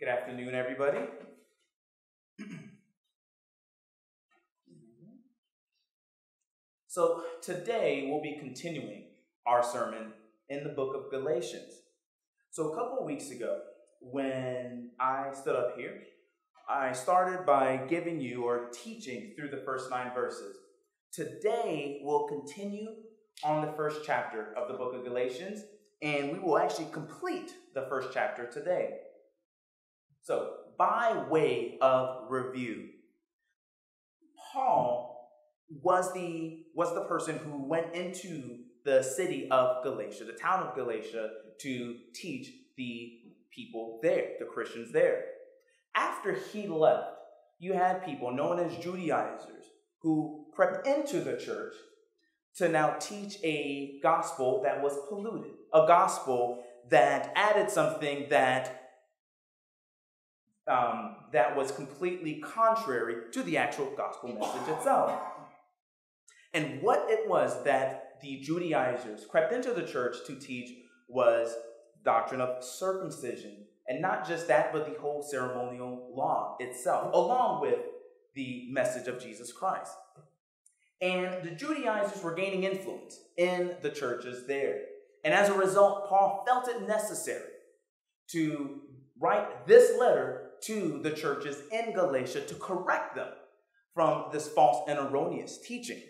Good afternoon, everybody. so, today we'll be continuing our sermon in the book of Galatians. So, a couple weeks ago, when I stood up here, I started by giving you or teaching through the first nine verses. Today, we'll continue on the first chapter of the book of Galatians, and we will actually complete the first chapter today. So, by way of review, Paul was the, was the person who went into the city of Galatia, the town of Galatia, to teach the people there, the Christians there. After he left, you had people known as Judaizers who crept into the church to now teach a gospel that was polluted, a gospel that added something that um, that was completely contrary to the actual gospel message itself. And what it was that the Judaizers crept into the church to teach was doctrine of circumcision. And not just that, but the whole ceremonial law itself, along with the message of Jesus Christ. And the Judaizers were gaining influence in the churches there. And as a result, Paul felt it necessary to write this letter to the churches in Galatia to correct them from this false and erroneous teaching.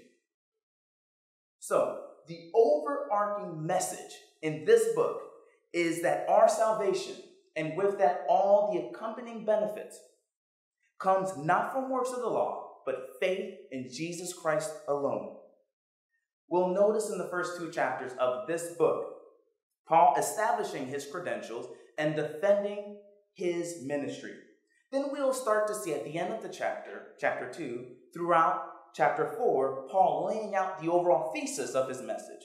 So, the overarching message in this book is that our salvation, and with that, all the accompanying benefits, comes not from works of the law, but faith in Jesus Christ alone. We'll notice in the first two chapters of this book, Paul establishing his credentials and defending his ministry. Then we'll start to see at the end of the chapter, chapter 2, throughout chapter 4, Paul laying out the overall thesis of his message.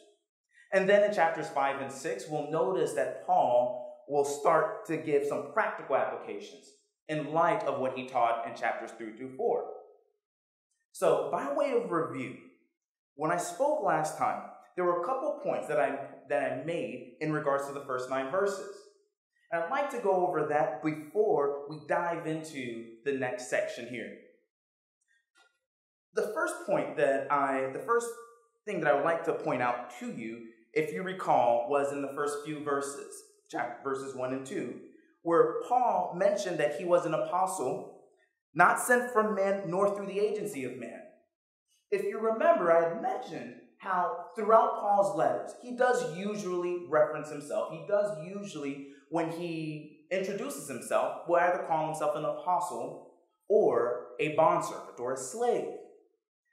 And then in chapters 5 and 6, we'll notice that Paul will start to give some practical applications in light of what he taught in chapters 3 through 4. So, by way of review, when I spoke last time, there were a couple points that I, that I made in regards to the first nine verses. And I'd like to go over that before we dive into the next section here. The first point that I, the first thing that I would like to point out to you, if you recall, was in the first few verses, chapter, verses 1 and 2, where Paul mentioned that he was an apostle, not sent from man nor through the agency of man. If you remember, I had mentioned how throughout Paul's letters, he does usually reference himself. He does usually when he introduces himself, will either call himself an apostle or a bondservant or a slave.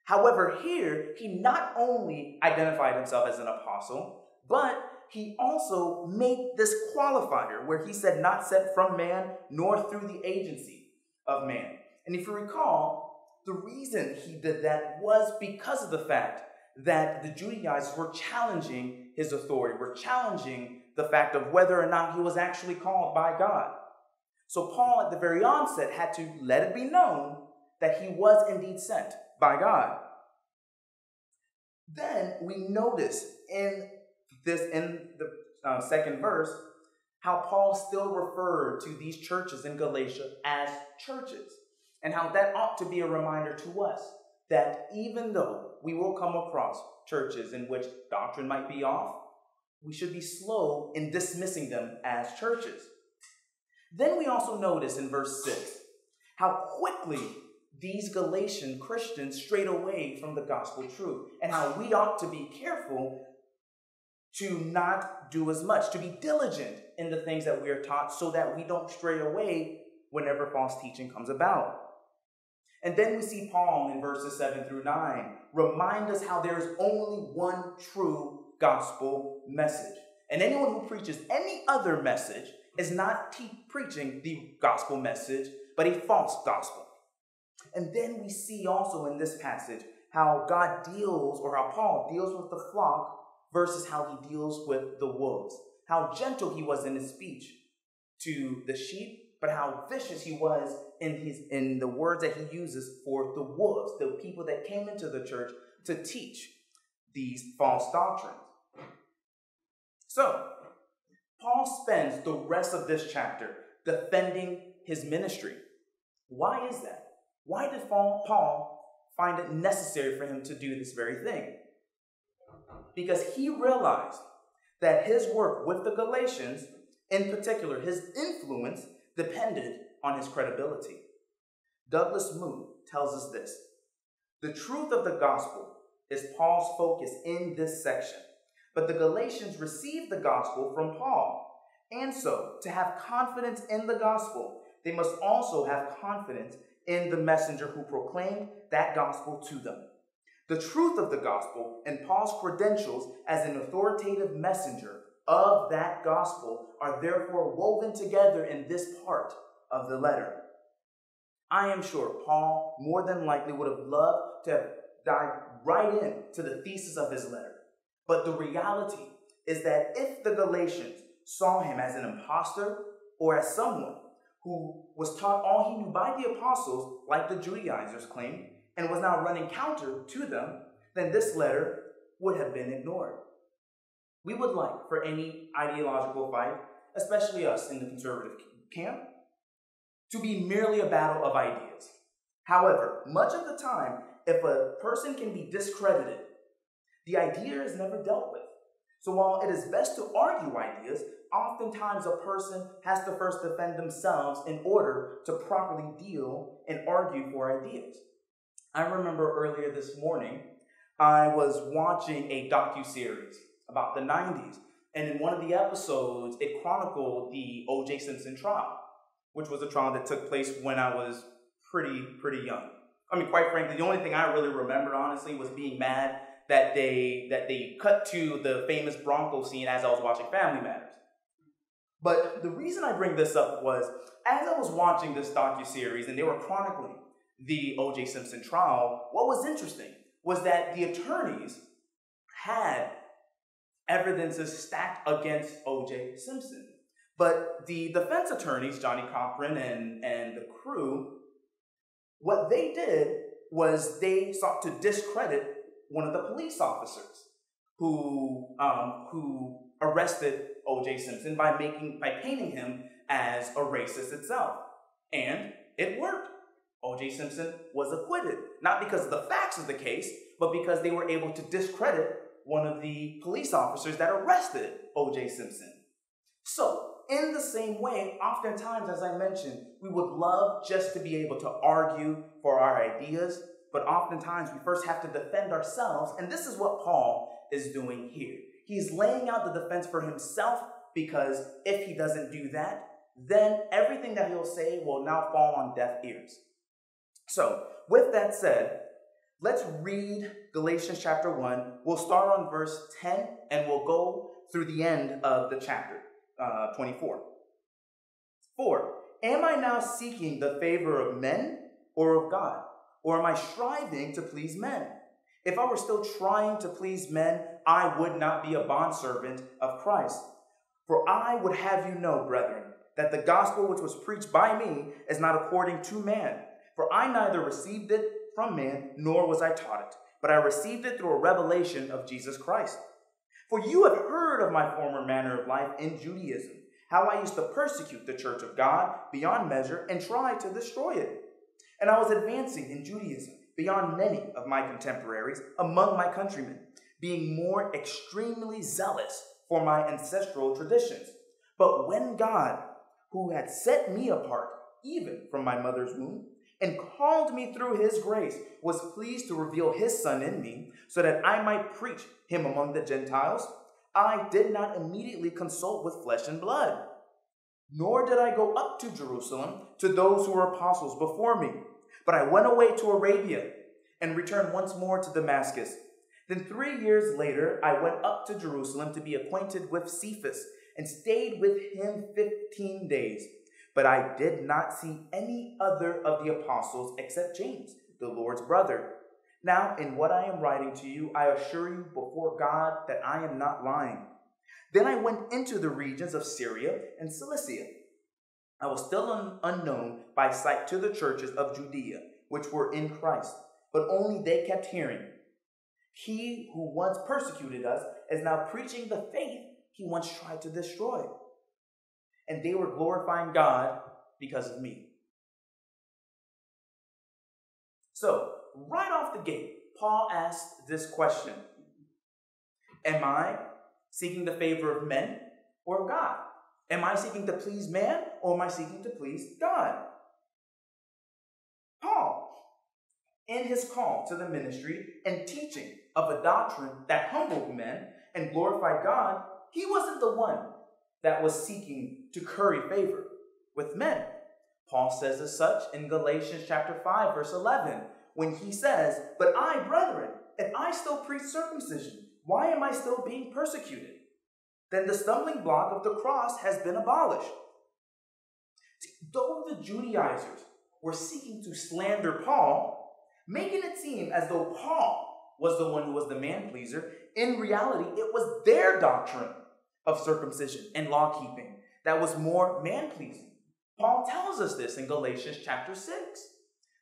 However, here, he not only identified himself as an apostle, but he also made this qualifier where he said, not sent from man nor through the agency of man. And if you recall, the reason he did that was because of the fact that the Judaizers were challenging his authority, were challenging the fact of whether or not he was actually called by God. So Paul, at the very onset, had to let it be known that he was indeed sent by God. Then we notice in this, in the uh, second verse, how Paul still referred to these churches in Galatia as churches, and how that ought to be a reminder to us that even though we will come across churches in which doctrine might be off, we should be slow in dismissing them as churches. Then we also notice in verse 6 how quickly these Galatian Christians strayed away from the gospel truth and how we ought to be careful to not do as much, to be diligent in the things that we are taught so that we don't stray away whenever false teaching comes about. And then we see Paul in verses 7 through 9 remind us how there is only one true gospel message. And anyone who preaches any other message is not te- preaching the gospel message, but a false gospel. And then we see also in this passage how God deals, or how Paul deals with the flock versus how he deals with the wolves. How gentle he was in his speech to the sheep, but how vicious he was in his in the words that he uses for the wolves, the people that came into the church to teach these false doctrines. So, Paul spends the rest of this chapter defending his ministry. Why is that? Why did Paul find it necessary for him to do this very thing? Because he realized that his work with the Galatians, in particular, his influence, depended on his credibility. Douglas Moo tells us this The truth of the gospel is Paul's focus in this section, but the Galatians received the gospel from Paul. And so, to have confidence in the gospel, they must also have confidence in the messenger who proclaimed that gospel to them. The truth of the gospel and Paul's credentials as an authoritative messenger of that gospel are therefore woven together in this part of the letter. I am sure Paul more than likely would have loved to dive right into the thesis of his letter. But the reality is that if the Galatians saw him as an impostor or as someone who was taught all he knew by the apostles, like the Judaizers claimed, and was now running counter to them, then this letter would have been ignored. We would like for any ideological fight, especially us in the conservative camp, to be merely a battle of ideas. However, much of the time, if a person can be discredited, the idea is never dealt with. So while it is best to argue ideas, oftentimes a person has to first defend themselves in order to properly deal and argue for ideas. I remember earlier this morning, I was watching a docu-series about the 90s, and in one of the episodes, it chronicled the O.J. Simpson trial, which was a trial that took place when I was pretty, pretty young. I mean, quite frankly, the only thing I really remembered, honestly, was being mad that they that they cut to the famous Bronco scene as I was watching Family Matters. But the reason I bring this up was as I was watching this docu series and they were chronicling the O.J. Simpson trial, what was interesting was that the attorneys had evidences stacked against O.J. Simpson. But the defense attorneys, Johnnie Cochran and, and the crew, what they did was they sought to discredit one of the police officers who, um, who arrested O.J. Simpson by making by painting him as a racist itself, and it worked. O.J. Simpson was acquitted, not because of the facts of the case, but because they were able to discredit one of the police officers that arrested O.J. Simpson. So, in the same way, oftentimes, as I mentioned, we would love just to be able to argue for our ideas, but oftentimes we first have to defend ourselves, and this is what Paul is doing here. He's laying out the defense for himself because if he doesn't do that, then everything that he'll say will now fall on deaf ears. So, with that said, let's read Galatians chapter 1. We'll start on verse 10 and we'll go through the end of the chapter uh, 24. 4. Am I now seeking the favor of men or of God? Or am I striving to please men? If I were still trying to please men, I would not be a bondservant of Christ. For I would have you know, brethren, that the gospel which was preached by me is not according to man. For I neither received it from man, nor was I taught it, but I received it through a revelation of Jesus Christ. For you have heard of my former manner of life in Judaism, how I used to persecute the church of God beyond measure and try to destroy it. And I was advancing in Judaism beyond many of my contemporaries among my countrymen, being more extremely zealous for my ancestral traditions. But when God, who had set me apart, even from my mother's womb, and called me through his grace, was pleased to reveal his Son in me, so that I might preach him among the Gentiles, I did not immediately consult with flesh and blood. Nor did I go up to Jerusalem to those who were apostles before me, but I went away to Arabia and returned once more to Damascus. Then three years later, I went up to Jerusalem to be acquainted with Cephas and stayed with him 15 days. But I did not see any other of the apostles except James, the Lord's brother. Now, in what I am writing to you, I assure you before God that I am not lying. Then I went into the regions of Syria and Cilicia. I was still un- unknown by sight to the churches of Judea, which were in Christ, but only they kept hearing. He who once persecuted us is now preaching the faith he once tried to destroy. And they were glorifying God because of me. So, right off the gate, Paul asked this question Am I seeking the favor of men or of God? Am I seeking to please man or am I seeking to please God? Paul, in his call to the ministry and teaching of a doctrine that humbled men and glorified God, he wasn't the one that was seeking to curry favor with men. Paul says as such in Galatians chapter 5 verse 11 when he says, "But I, brethren, if I still preach circumcision, why am I still being persecuted? Then the stumbling block of the cross has been abolished." Though the Judaizers were seeking to slander Paul, making it seem as though Paul was the one who was the man pleaser, in reality, it was their doctrine of circumcision and law keeping that was more man pleasing. Paul tells us this in Galatians chapter 6,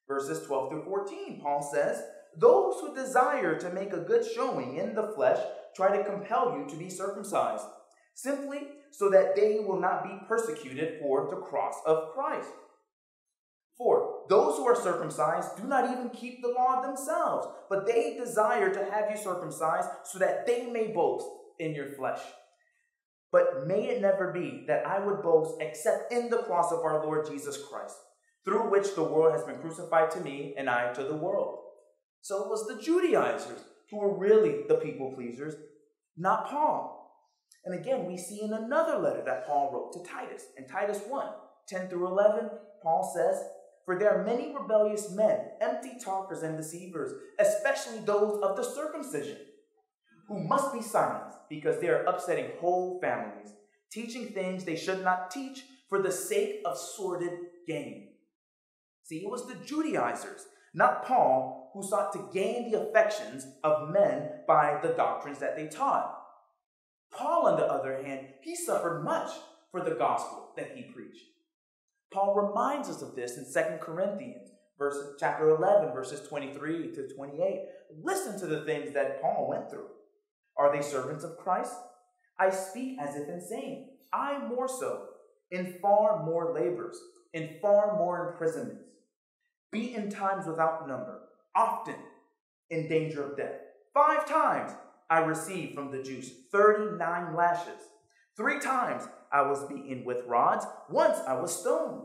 verses 12 through 14. Paul says, Those who desire to make a good showing in the flesh try to compel you to be circumcised, simply so that they will not be persecuted for the cross of Christ. For those who are circumcised do not even keep the law themselves, but they desire to have you circumcised so that they may boast in your flesh. But may it never be that I would boast except in the cross of our Lord Jesus Christ, through which the world has been crucified to me and I to the world. So it was the Judaizers who were really the people pleasers, not Paul. And again, we see in another letter that Paul wrote to Titus. In Titus 1 10 through 11, Paul says, For there are many rebellious men, empty talkers and deceivers, especially those of the circumcision, who must be silenced because they are upsetting whole families, teaching things they should not teach for the sake of sordid gain. See, it was the Judaizers, not Paul, who sought to gain the affections of men by the doctrines that they taught. Paul, on the other hand, he suffered much for the gospel that he preached. Paul reminds us of this in 2 Corinthians, chapter 11, verses 23 to 28. Listen to the things that Paul went through. Are they servants of Christ? I speak as if insane. I more so, in far more labors, in far more imprisonments, beaten times without number, often in danger of death. Five times I received from the Jews 39 lashes. Three times I was beaten with rods. Once I was stoned.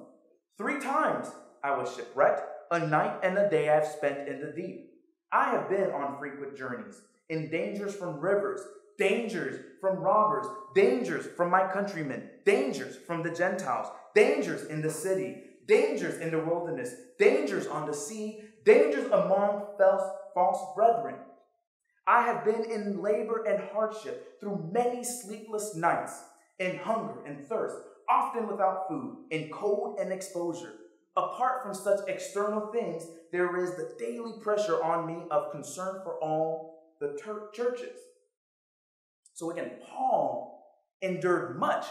Three times I was shipwrecked. A night and a day I have spent in the deep. I have been on frequent journeys in dangers from rivers, dangers from robbers, dangers from my countrymen, dangers from the Gentiles, dangers in the city, dangers in the wilderness, dangers on the sea, dangers among false, brethren. I have been in labor and hardship through many sleepless nights, in hunger and thirst, often without food, in cold and exposure. Apart from such external things, there is the daily pressure on me of concern for all the churches. So again, Paul endured much.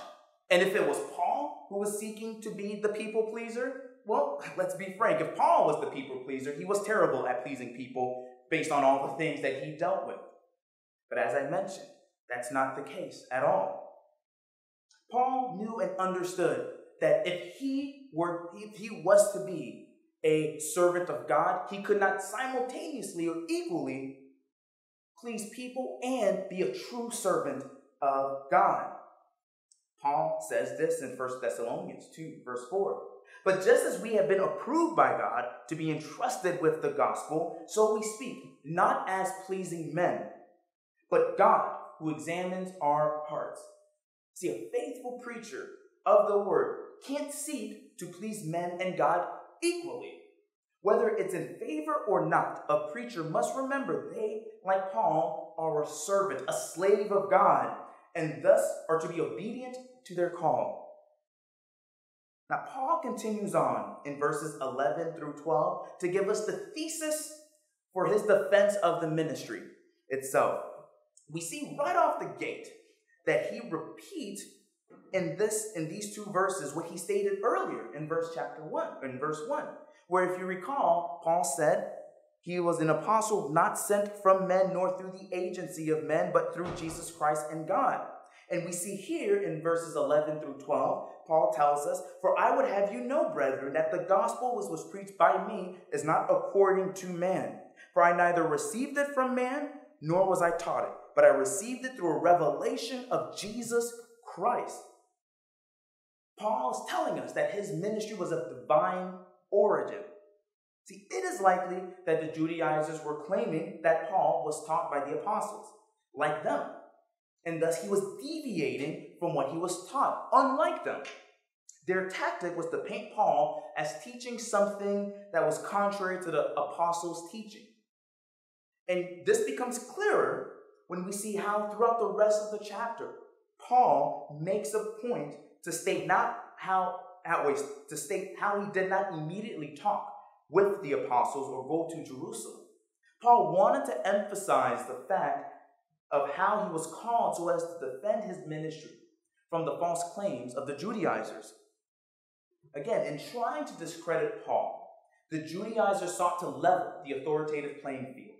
And if it was Paul who was seeking to be the people pleaser, well, let's be frank. If Paul was the people pleaser, he was terrible at pleasing people based on all the things that he dealt with. But as I mentioned, that's not the case at all. Paul knew and understood that if he were if he was to be a servant of God, he could not simultaneously or equally please people, and be a true servant of God. Paul says this in 1 Thessalonians 2, verse 4. But just as we have been approved by God to be entrusted with the gospel, so we speak, not as pleasing men, but God who examines our hearts. See, a faithful preacher of the word can't seek to please men and God equally. Whether it's in favor or not, a preacher must remember they, like Paul, are a servant, a slave of God, and thus are to be obedient to their call. Now, Paul continues on in verses 11 through 12 to give us the thesis for his defense of the ministry itself. We see right off the gate that he repeats in this in these two verses what he stated earlier in verse chapter 1 in verse 1 where, if you recall, Paul said he was an apostle not sent from men nor through the agency of men, but through Jesus Christ and God. And we see here in verses 11 through 12, Paul tells us, For I would have you know, brethren, that the gospel which was preached by me is not according to man. For I neither received it from man, nor was I taught it, but I received it through a revelation of Jesus Christ. Paul is telling us that his ministry was of divine origin. See, it is likely that the Judaizers were claiming that Paul was taught by the apostles, like them, and thus he was deviating from what he was taught, unlike them. Their tactic was to paint Paul as teaching something that was contrary to the apostles' teaching. And this becomes clearer when we see how throughout the rest of the chapter, Paul makes a point to state not how, to state how he did not immediately talk with the apostles or go to Jerusalem. Paul wanted to emphasize the fact of how he was called so as to defend his ministry from the false claims of the Judaizers. Again, in trying to discredit Paul, the Judaizers sought to level the authoritative playing field.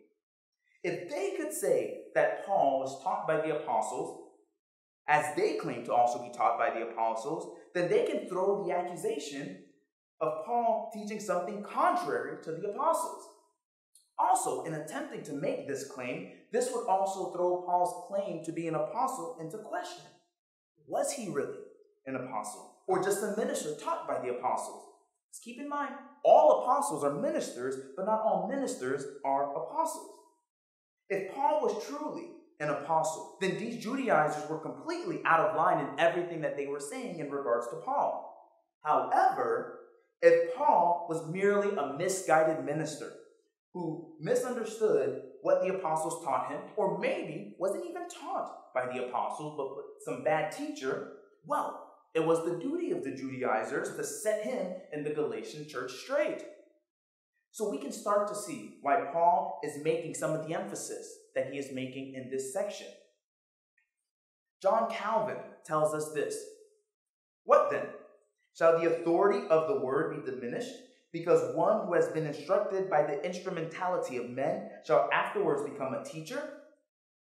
If they could say that Paul was taught by the apostles, as they claim to also be taught by the apostles, then they can throw the accusation of Paul teaching something contrary to the apostles. Also, in attempting to make this claim, this would also throw Paul's claim to be an apostle into question. Was he really an apostle, or just a minister taught by the apostles? Keep in mind, all apostles are ministers, but not all ministers are apostles. If Paul was truly an apostle, then these Judaizers were completely out of line in everything that they were saying in regards to Paul. However, if Paul was merely a misguided minister who misunderstood what the apostles taught him, or maybe wasn't even taught by the apostles, but some bad teacher, well, it was the duty of the Judaizers to set him and the Galatian church straight. So we can start to see why Paul is making some of the emphasis that he is making in this section. John Calvin tells us this What then? Shall the authority of the word be diminished? Because one who has been instructed by the instrumentality of men shall afterwards become a teacher?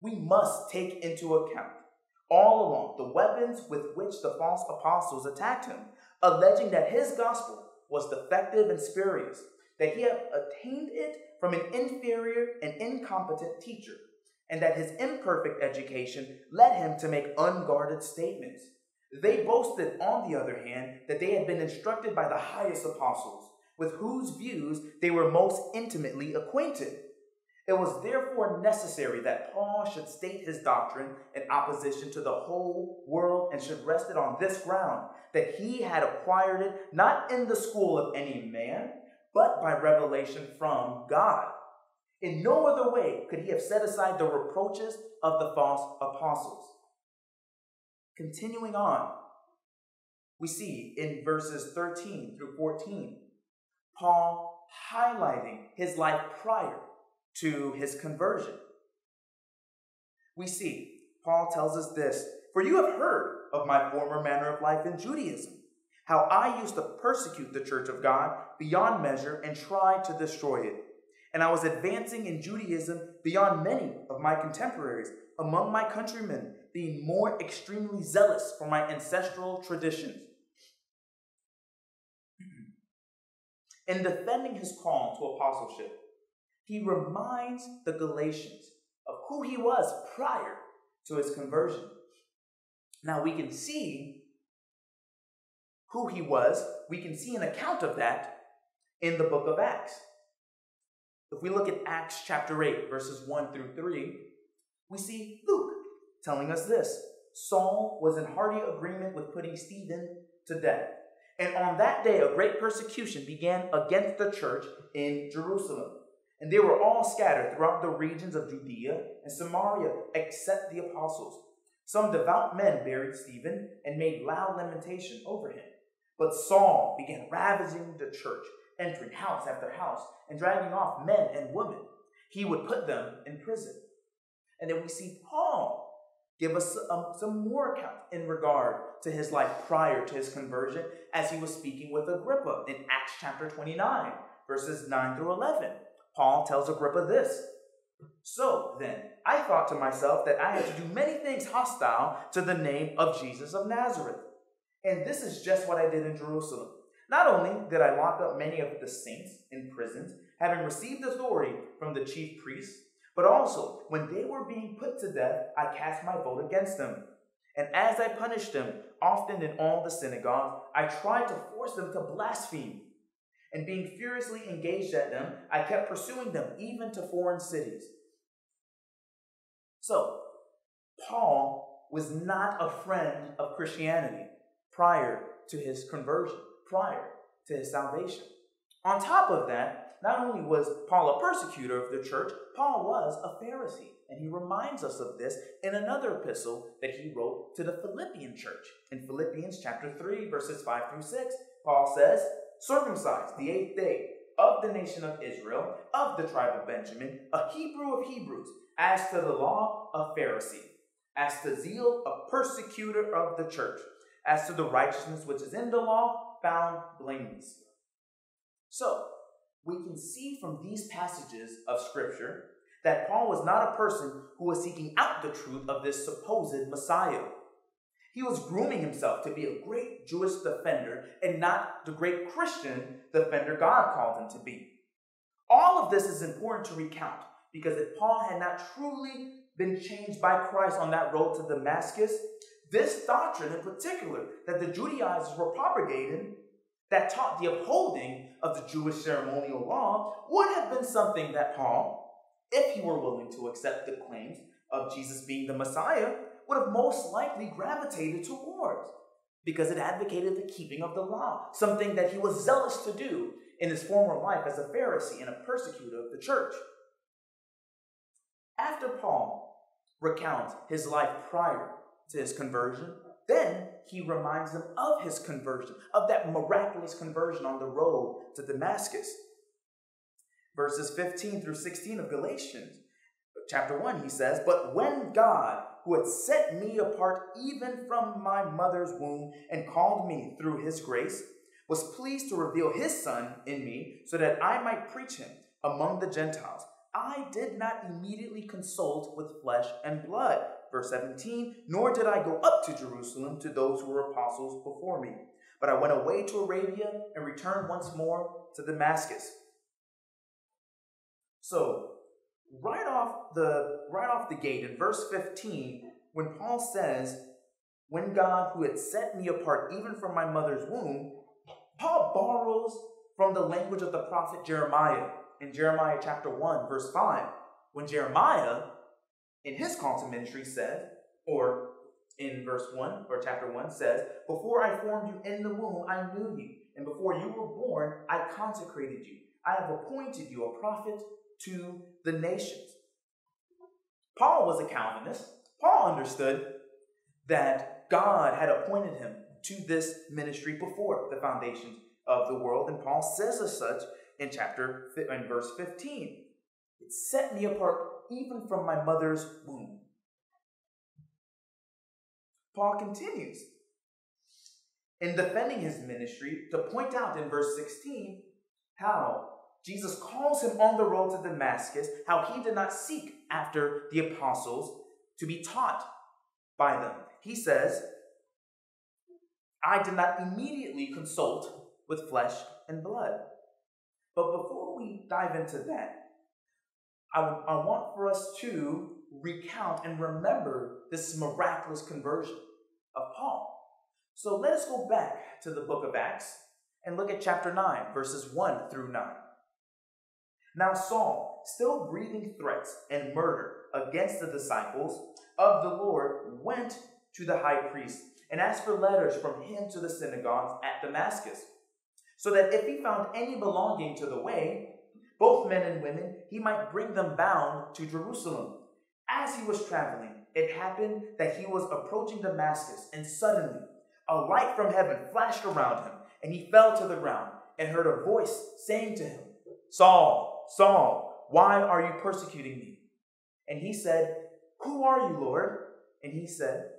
We must take into account all along the weapons with which the false apostles attacked him, alleging that his gospel was defective and spurious, that he had attained it from an inferior and incompetent teacher, and that his imperfect education led him to make unguarded statements. They boasted, on the other hand, that they had been instructed by the highest apostles, with whose views they were most intimately acquainted. It was therefore necessary that Paul should state his doctrine in opposition to the whole world and should rest it on this ground that he had acquired it not in the school of any man, but by revelation from God. In no other way could he have set aside the reproaches of the false apostles. Continuing on, we see in verses 13 through 14, Paul highlighting his life prior to his conversion. We see, Paul tells us this For you have heard of my former manner of life in Judaism, how I used to persecute the church of God beyond measure and try to destroy it. And I was advancing in Judaism beyond many of my contemporaries among my countrymen being more extremely zealous for my ancestral traditions. In defending his call to apostleship, he reminds the Galatians of who he was prior to his conversion. Now we can see who he was, we can see an account of that in the book of Acts. If we look at Acts chapter 8, verses 1 through 3, we see Luke telling us this Saul was in hearty agreement with putting Stephen to death. And on that day, a great persecution began against the church in Jerusalem. And they were all scattered throughout the regions of Judea and Samaria, except the apostles. Some devout men buried Stephen and made loud lamentation over him. But Saul began ravaging the church, entering house after house and dragging off men and women. He would put them in prison. And then we see Paul give us um, some more account in regard to his life prior to his conversion as he was speaking with Agrippa in Acts chapter 29, verses 9 through 11. Paul tells Agrippa this So then, I thought to myself that I had to do many things hostile to the name of Jesus of Nazareth. And this is just what I did in Jerusalem. Not only did I lock up many of the saints in prisons, having received authority from the chief priests, but also when they were being put to death, I cast my vote against them. And as I punished them, often in all the synagogues, I tried to force them to blaspheme. And being furiously engaged at them, I kept pursuing them even to foreign cities. So, Paul was not a friend of Christianity prior to his conversion, prior to his salvation. On top of that, not only was Paul a persecutor of the church, Paul was a Pharisee. And he reminds us of this in another epistle that he wrote to the Philippian church. In Philippians chapter 3, verses 5 through 6, Paul says, Circumcised the eighth day of the nation of Israel, of the tribe of Benjamin, a Hebrew of Hebrews, as to the law, a Pharisee, as to zeal, a persecutor of the church, as to the righteousness which is in the law, found blameless. So, we can see from these passages of Scripture that Paul was not a person who was seeking out the truth of this supposed Messiah. He was grooming himself to be a great Jewish defender and not the great Christian defender God called him to be. All of this is important to recount because if Paul had not truly been changed by Christ on that road to Damascus, this doctrine in particular that the Judaizers were propagating that taught the upholding of the Jewish ceremonial law would have been something that Paul, if he were willing to accept the claims of Jesus being the Messiah, would have most likely gravitated towards because it advocated the keeping of the law, something that he was zealous to do in his former life as a Pharisee and a persecutor of the church. After Paul recounts his life prior to his conversion, then he reminds them of his conversion, of that miraculous conversion on the road to Damascus. Verses 15 through 16 of Galatians, chapter 1, he says, But when God, who had set me apart even from my mother's womb and called me through his grace, was pleased to reveal his Son in me so that I might preach him among the Gentiles I did not immediately consult with flesh and blood. Verse 17, nor did I go up to Jerusalem to those who were apostles before me, but I went away to Arabia and returned once more to Damascus. So, right off the right off the gate in verse 15, when Paul says, "When God who had set me apart even from my mother's womb," Paul borrows from the language of the prophet Jeremiah in Jeremiah chapter 1, verse 5, when Jeremiah, in his call to ministry, said, or in verse 1 or chapter 1 says, Before I formed you in the womb, I knew you, and before you were born, I consecrated you. I have appointed you a prophet to the nations. Paul was a Calvinist. Paul understood that God had appointed him to this ministry before the foundations of the world, and Paul says as such in chapter in verse 15. It set me apart even from my mother's womb. Paul continues in defending his ministry to point out in verse 16 how Jesus calls him on the road to Damascus, how he did not seek after the apostles to be taught by them. He says, I did not immediately consult with flesh and blood. But before we dive into that, I, I want for us to recount and remember this miraculous conversion of Paul. So let us go back to the book of Acts and look at chapter 9, verses 1 through 9. Now, Saul, still breathing threats and murder against the disciples of the Lord, went to the high priest and asked for letters from him to the synagogues at Damascus so that if he found any belonging to the way, both men and women, he might bring them bound to Jerusalem. As he was traveling, it happened that he was approaching Damascus, and suddenly a light from heaven flashed around him, and he fell to the ground and heard a voice saying to him, Saul, Saul, why are you persecuting me? And he said, Who are you, Lord? And he said,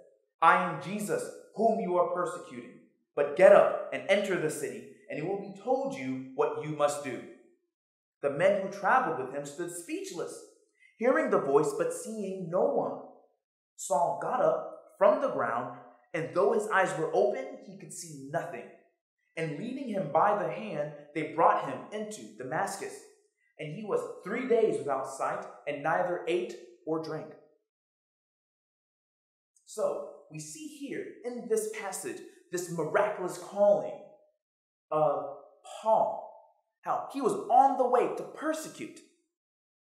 I am Jesus, whom you are persecuting. But get up and enter the city and it will be told you what you must do. The men who traveled with him stood speechless. Hearing the voice, but seeing no one, Saul got up from the ground, and though his eyes were open, he could see nothing. And leading him by the hand, they brought him into Damascus. And he was three days without sight, and neither ate or drank. So, we see here in this passage this miraculous calling of Paul, how he was on the way to persecute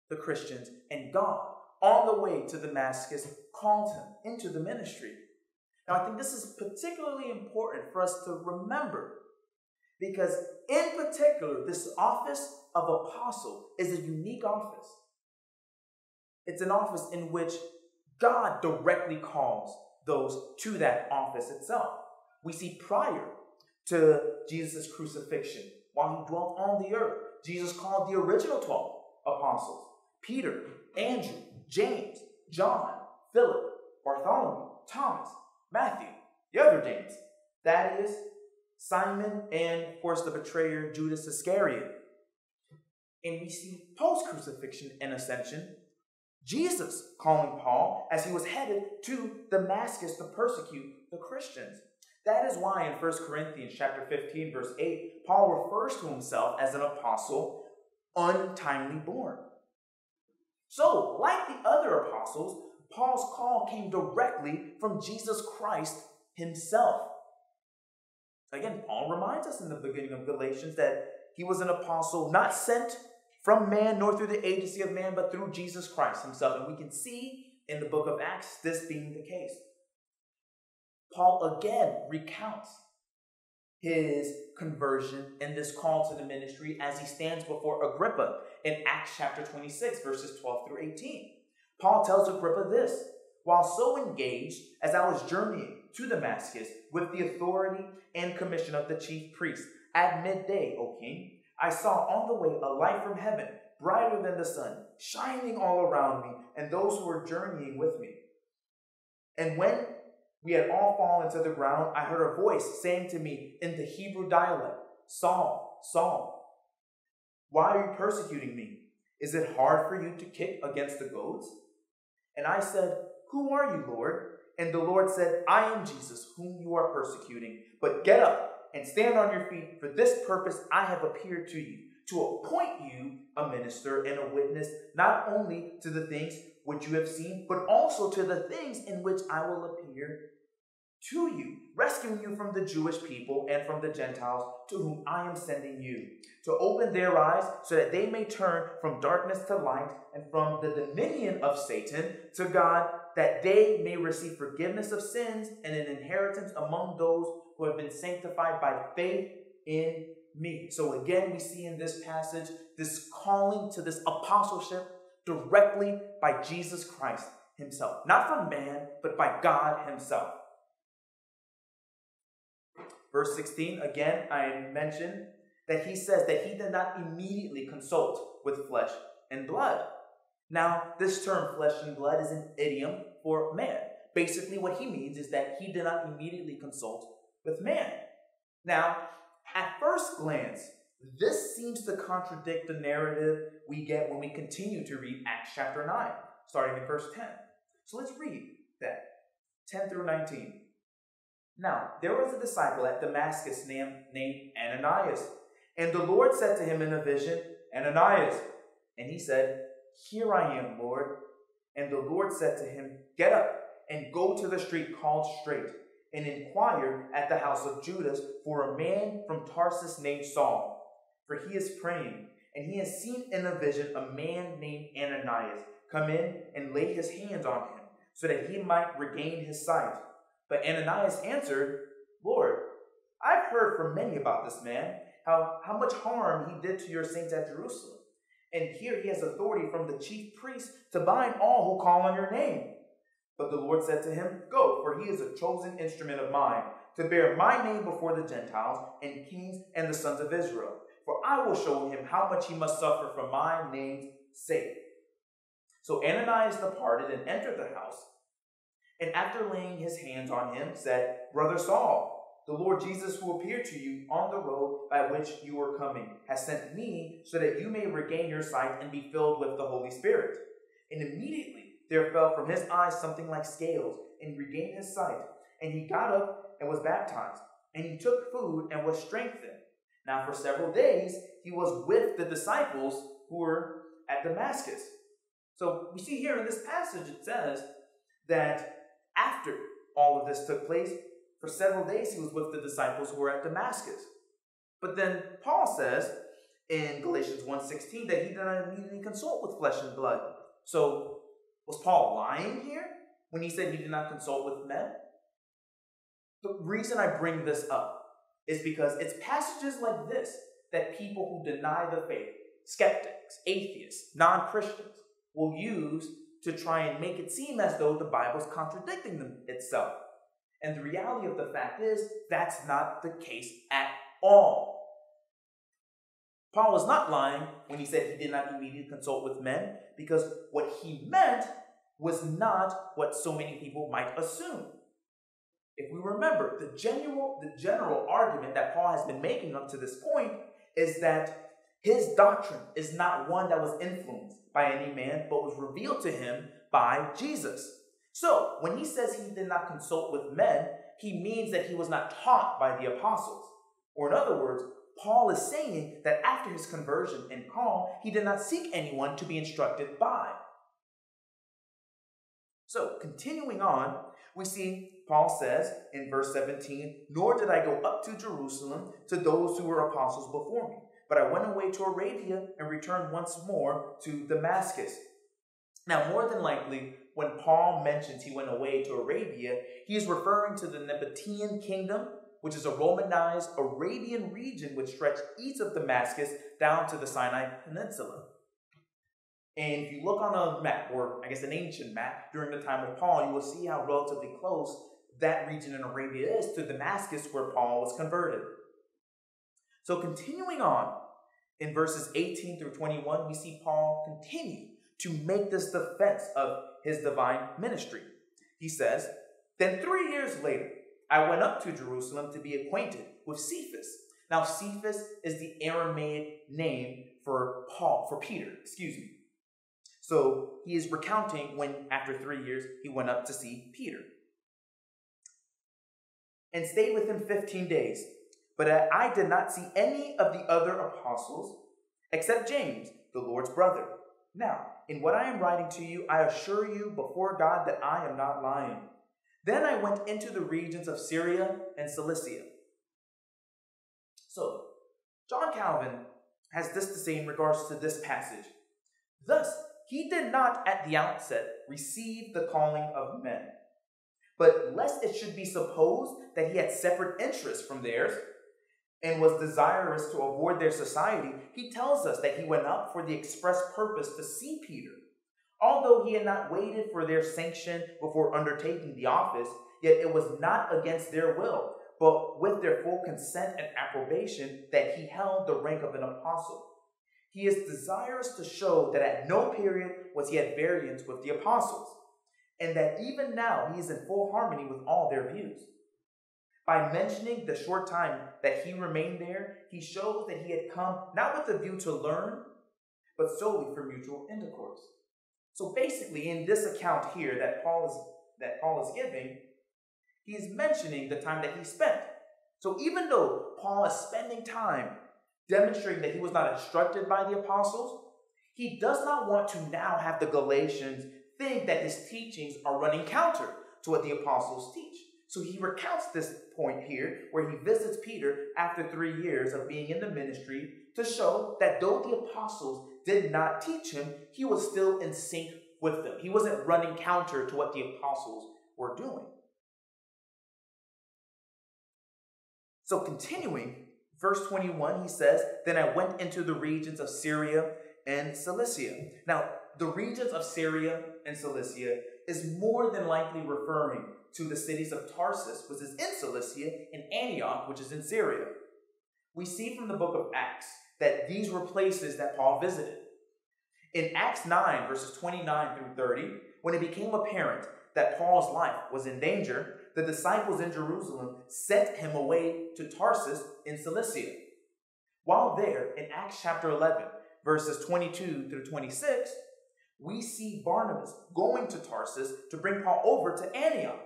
the Christians, and God, on the way to Damascus, called him into the ministry. Now, I think this is particularly important for us to remember because, in particular, this office of apostle is a unique office. It's an office in which God directly calls those to that office itself. We see prior to Jesus' crucifixion, while he dwelt on the earth, Jesus called the original 12 apostles Peter, Andrew, James, John, Philip, Bartholomew, Thomas, Matthew, the other James. That is Simon and, of course, the betrayer Judas Iscariot. And we see post crucifixion and ascension Jesus calling Paul as he was headed to Damascus to persecute the Christians. That is why in 1 Corinthians chapter 15 verse 8 Paul refers to himself as an apostle untimely born. So, like the other apostles, Paul's call came directly from Jesus Christ himself. Again, Paul reminds us in the beginning of Galatians that he was an apostle not sent from man nor through the agency of man, but through Jesus Christ himself. And we can see in the book of Acts this being the case. Paul again recounts his conversion and this call to the ministry as he stands before Agrippa in Acts chapter 26, verses 12 through 18. Paul tells Agrippa this While so engaged as I was journeying to Damascus with the authority and commission of the chief priest, at midday, O king, I saw on the way a light from heaven, brighter than the sun, shining all around me and those who were journeying with me. And when we had all fallen to the ground, I heard a voice saying to me in the Hebrew dialect, Saul, Saul, why are you persecuting me? Is it hard for you to kick against the goads? And I said, Who are you, Lord? And the Lord said, I am Jesus, whom you are persecuting. But get up and stand on your feet. For this purpose I have appeared to you, to appoint you a minister and a witness, not only to the things which you have seen, but also to the things in which I will appear to you, rescuing you from the Jewish people and from the Gentiles to whom I am sending you, to open their eyes so that they may turn from darkness to light and from the dominion of Satan to God, that they may receive forgiveness of sins and an inheritance among those who have been sanctified by faith in me. So again, we see in this passage this calling to this apostleship directly by Jesus Christ himself. Not from man, but by God himself. Verse 16, again, I mentioned that he says that he did not immediately consult with flesh and blood. Now, this term flesh and blood is an idiom for man. Basically, what he means is that he did not immediately consult with man. Now, at first glance, this seems to contradict the narrative we get when we continue to read Acts chapter 9, starting in verse 10. So let's read that 10 through 19. Now, there was a disciple at Damascus named, named Ananias, and the Lord said to him in a vision, Ananias. And he said, Here I am, Lord. And the Lord said to him, Get up and go to the street called Straight and inquire at the house of Judas for a man from Tarsus named Saul, for he is praying, and he has seen in a vision a man named Ananias come in and lay his hands on him, so that he might regain his sight. But Ananias answered, Lord, I've heard from many about this man, how, how much harm he did to your saints at Jerusalem. And here he has authority from the chief priest to bind all who call on your name. But the Lord said to him, Go, for he is a chosen instrument of mine, to bear my name before the Gentiles and kings and the sons of Israel. For I will show him how much he must suffer for my name's sake. So Ananias departed and entered the house, and after laying his hands on him, said, Brother Saul, the Lord Jesus, who appeared to you on the road by which you were coming, has sent me so that you may regain your sight and be filled with the Holy Spirit. And immediately there fell from his eyes something like scales, and he regained his sight. And he got up and was baptized. And he took food and was strengthened. Now, for several days, he was with the disciples who were at Damascus. So we see here in this passage, it says that after all of this took place, for several days he was with the disciples who were at Damascus. But then Paul says in Galatians 1:16 that he did not immediately consult with flesh and blood. So was Paul lying here when he said he did not consult with men? The reason I bring this up is because it's passages like this that people who deny the faith, skeptics, atheists, non Christians, will use to try and make it seem as though the Bible is contradicting them itself. And the reality of the fact is, that's not the case at all. Paul was not lying when he said he did not immediately consult with men, because what he meant was not what so many people might assume. If we remember, the general, the general argument that Paul has been making up to this point is that his doctrine is not one that was influenced by any man, but was revealed to him by Jesus. So, when he says he did not consult with men, he means that he was not taught by the apostles. Or, in other words, Paul is saying that after his conversion and call, he did not seek anyone to be instructed by. So, continuing on, we see Paul says in verse 17, Nor did I go up to Jerusalem to those who were apostles before me, but I went away to Arabia and returned once more to Damascus. Now, more than likely, when Paul mentions he went away to Arabia, he is referring to the Nabatean kingdom, which is a Romanized Arabian region which stretched east of Damascus down to the Sinai Peninsula. And if you look on a map, or I guess an ancient map, during the time of Paul, you will see how relatively close that region in Arabia is to Damascus, where Paul was converted. So, continuing on in verses 18 through 21, we see Paul continue to make this defense of his divine ministry. He says, Then three years later, I went up to Jerusalem to be acquainted with Cephas. Now, Cephas is the Aramaic name for Paul, for Peter, excuse me. So he is recounting when, after three years, he went up to see Peter. And stayed with him 15 days. But I did not see any of the other apostles except James, the Lord's brother. Now, in what I am writing to you, I assure you before God that I am not lying. Then I went into the regions of Syria and Cilicia. So, John Calvin has this to say in regards to this passage. Thus, he did not at the outset receive the calling of men. But lest it should be supposed that he had separate interests from theirs, and was desirous to avoid their society, he tells us that he went up for the express purpose to see Peter. Although he had not waited for their sanction before undertaking the office, yet it was not against their will, but with their full consent and approbation that he held the rank of an apostle. He is desirous to show that at no period was he at variance with the apostles, and that even now he is in full harmony with all their views. By mentioning the short time that he remained there, he shows that he had come not with a view to learn, but solely for mutual intercourse. So basically, in this account here that Paul is that Paul is giving, he is mentioning the time that he spent. So even though Paul is spending time demonstrating that he was not instructed by the apostles, he does not want to now have the Galatians think that his teachings are running counter to what the apostles teach. So he recounts this point here where he visits Peter after three years of being in the ministry to show that though the apostles did not teach him, he was still in sync with them. He wasn't running counter to what the apostles were doing. So continuing, verse 21, he says, Then I went into the regions of Syria and Cilicia. Now, the regions of Syria and Cilicia is more than likely referring to the cities of Tarsus, which is in Cilicia, and Antioch, which is in Syria. We see from the book of Acts that these were places that Paul visited. In Acts 9, verses 29 through 30, when it became apparent that Paul's life was in danger, the disciples in Jerusalem sent him away to Tarsus in Cilicia. While there, in Acts chapter 11, verses 22 through 26, we see Barnabas going to Tarsus to bring Paul over to Antioch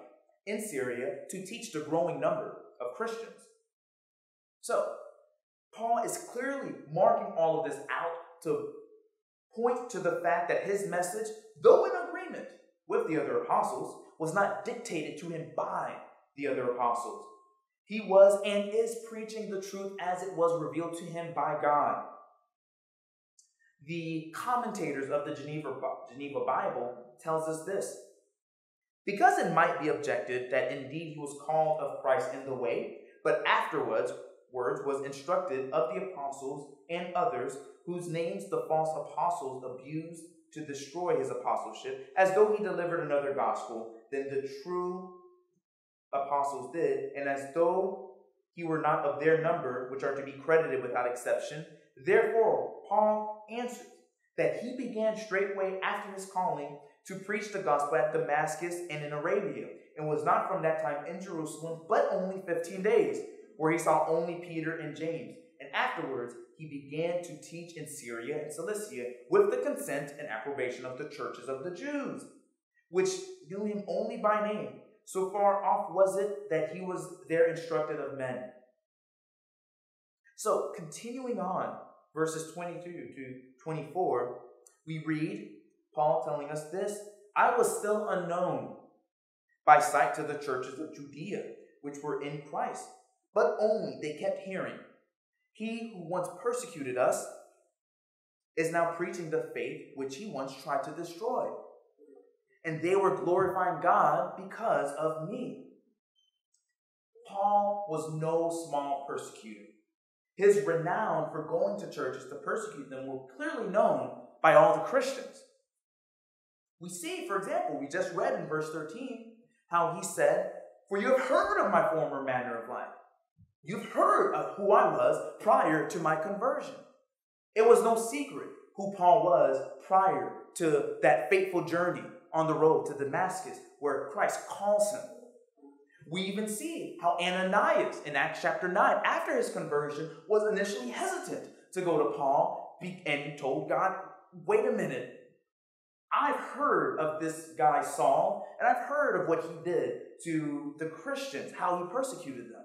in Syria to teach the growing number of Christians. So, Paul is clearly marking all of this out to point to the fact that his message, though in agreement with the other apostles, was not dictated to him by the other apostles. He was and is preaching the truth as it was revealed to him by God. The commentators of the Geneva, Geneva Bible tells us this. Because it might be objected that indeed he was called of Christ in the way, but afterwards words was instructed of the apostles and others whose names the false apostles abused to destroy his apostleship, as though he delivered another gospel than the true apostles did, and as though he were not of their number, which are to be credited without exception. Therefore, Paul answered that he began straightway after his calling to preach the gospel at Damascus and in Arabia, and was not from that time in Jerusalem, but only 15 days, where he saw only Peter and James. And afterwards, he began to teach in Syria and Cilicia with the consent and approbation of the churches of the Jews, which knew him only by name. So far off was it that he was there instructed of men. So, continuing on, verses 22 to 24, we read Paul telling us this I was still unknown by sight to the churches of Judea, which were in Christ, but only they kept hearing he who once persecuted us is now preaching the faith which he once tried to destroy. And they were glorifying God because of me. Paul was no small persecutor. His renown for going to churches to persecute them were clearly known by all the Christians. We see, for example, we just read in verse 13 how he said, For you have heard of my former manner of life You've heard of who I was prior to my conversion. It was no secret who Paul was prior to that fateful journey on the road to Damascus where Christ calls him. We even see how Ananias in Acts chapter 9, after his conversion, was initially hesitant to go to Paul and told God, wait a minute. I've heard of this guy Saul, and I've heard of what he did to the Christians, how he persecuted them.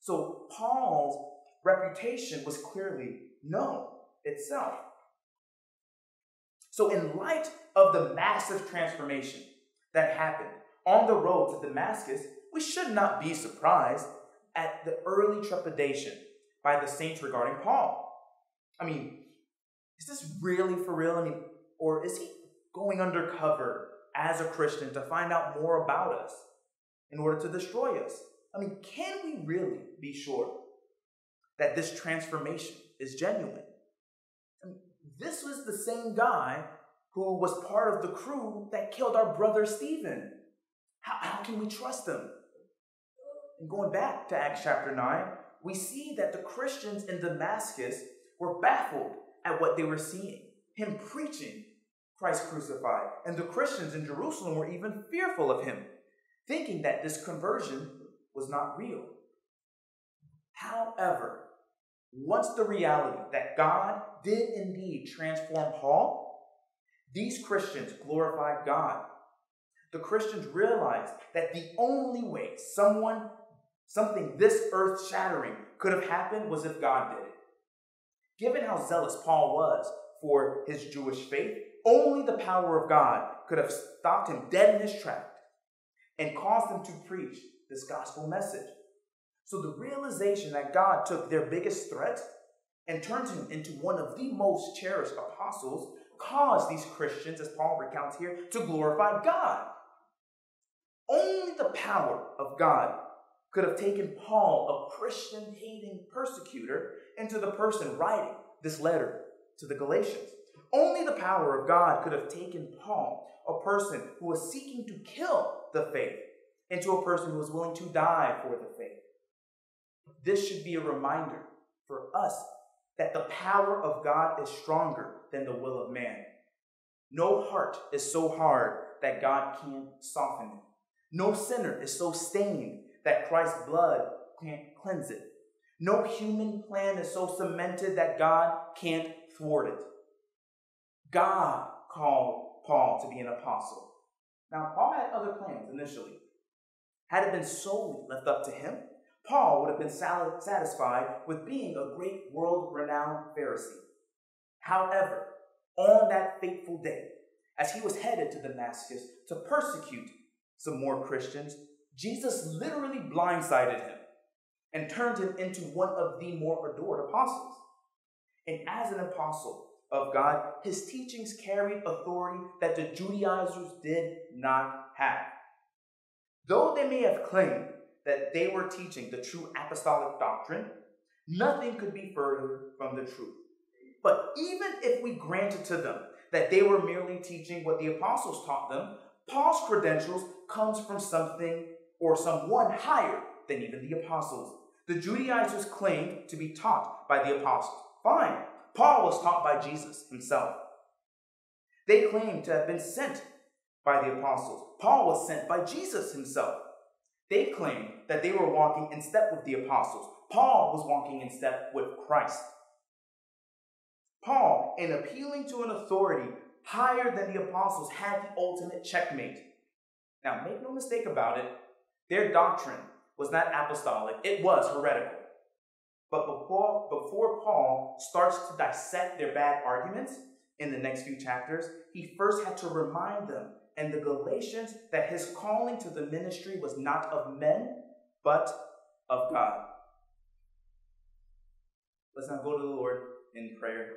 So Paul's reputation was clearly known itself. So, in light of the massive transformation that happened on the road to Damascus, we should not be surprised at the early trepidation by the saints regarding Paul. I mean, is this really for real? I mean, or is he going undercover as a Christian to find out more about us in order to destroy us? I mean, can we really be sure that this transformation is genuine? I mean, this was the same guy who was part of the crew that killed our brother Stephen. How, how can we trust him? And going back to Acts chapter 9, we see that the Christians in Damascus were baffled at what they were seeing him preaching Christ crucified. And the Christians in Jerusalem were even fearful of him, thinking that this conversion was not real. However, once the reality that God did indeed transform Paul, these Christians glorified God. The Christians realized that the only way someone, something this earth shattering could have happened was if God did it. Given how zealous Paul was for his Jewish faith, only the power of God could have stopped him dead in his tracks and caused him to preach this gospel message. So the realization that God took their biggest threat and turned him into one of the most cherished apostles caused these Christians, as Paul recounts here, to glorify God. Only the power of God could have taken Paul, a Christian hating persecutor, into the person writing this letter to the Galatians. Only the power of God could have taken Paul, a person who was seeking to kill the faith, into a person who is willing to die for the faith. This should be a reminder for us that the power of God is stronger than the will of man. No heart is so hard that God can't soften it. No sinner is so stained that Christ's blood can't cleanse it. No human plan is so cemented that God can't thwart it. God called Paul to be an apostle. Now, Paul had other plans initially. Had it been solely left up to him, Paul would have been satisfied with being a great world renowned Pharisee. However, on that fateful day, as he was headed to Damascus to persecute some more Christians, Jesus literally blindsided him and turned him into one of the more adored apostles. And as an apostle of God, his teachings carried authority that the Judaizers did not have. Though they may have claimed that they were teaching the true apostolic doctrine, nothing could be further from the truth. But even if we granted to them that they were merely teaching what the apostles taught them, Paul's credentials comes from something or someone higher than even the apostles. The Judaizers claimed to be taught by the apostles. Fine, Paul was taught by Jesus himself. They claimed to have been sent by the apostles. Paul was sent by Jesus himself. They claimed that they were walking in step with the apostles. Paul was walking in step with Christ. Paul, in appealing to an authority higher than the apostles, had the ultimate checkmate. Now, make no mistake about it, their doctrine was not apostolic, it was heretical. But before, before Paul starts to dissect their bad arguments in the next few chapters, he first had to remind them and the Galatians that his calling to the ministry was not of men, but of God. Let's now go to the Lord in prayer.